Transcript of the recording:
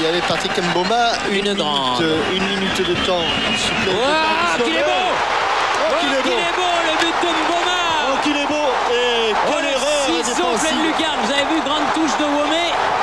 Il y avait Patrick Mboma, une, Une minute, grande. euh, une minute de temps supplémentaire. Ouah, qu'il est beau Oh, Oh, qu'il est beau le but de Mboma Oh, qu'il est beau Et quelle Oh, erreur le ciseau plein de lucarne. Vous avez